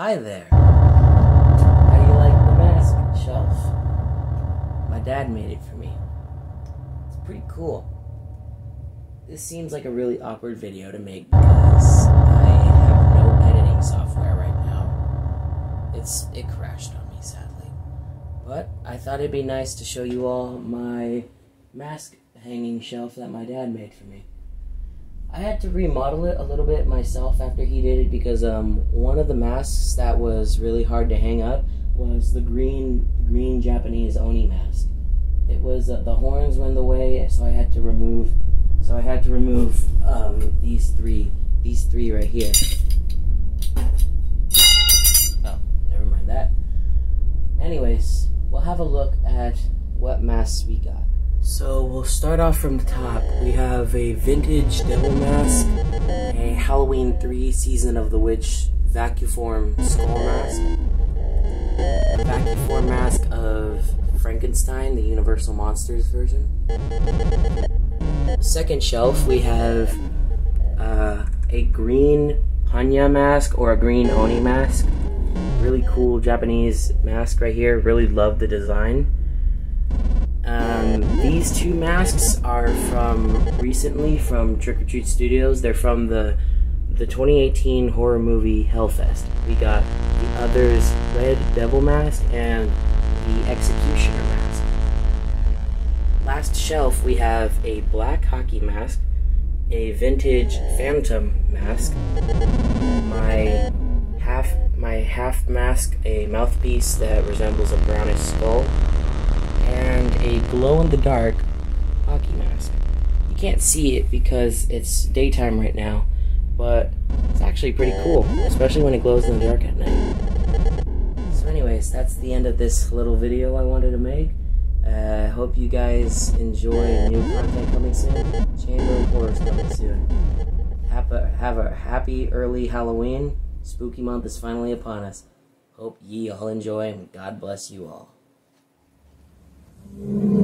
Hi there. How do you like the mask shelf? My dad made it for me. It's pretty cool. This seems like a really awkward video to make because I have no editing software right now. It's it crashed on me sadly. But I thought it'd be nice to show you all my mask hanging shelf that my dad made for me. I had to remodel it a little bit myself after he did it because um, one of the masks that was really hard to hang up was the green green Japanese oni mask. It was uh, the horns in the way, so I had to remove. So I had to remove um, these three these three right here. Oh, never mind that. Anyways, we'll have a look at what masks we got. So we'll start off from the top. We have a vintage devil mask, a Halloween 3 Season of the Witch vacuform skull mask, a vacuform mask of Frankenstein, the Universal Monsters version. Second shelf, we have uh, a green Hannya mask or a green Oni mask. Really cool Japanese mask right here. Really love the design. Um, these two masks are from recently from Trick or Treat Studios. They're from the the 2018 horror movie Hell Fest. We got the other's Red Devil mask and the Executioner mask. Last shelf we have a black hockey mask, a vintage Phantom mask, my half my half mask, a mouthpiece that resembles a brownish skull a glow-in-the-dark hockey mask. You can't see it because it's daytime right now, but it's actually pretty cool, especially when it glows in the dark at night. So anyways, that's the end of this little video I wanted to make. I uh, hope you guys enjoy new content coming soon. Chamber of Horrors coming soon. Have a, have a happy early Halloween. Spooky month is finally upon us. Hope ye all enjoy and God bless you all. Thank you.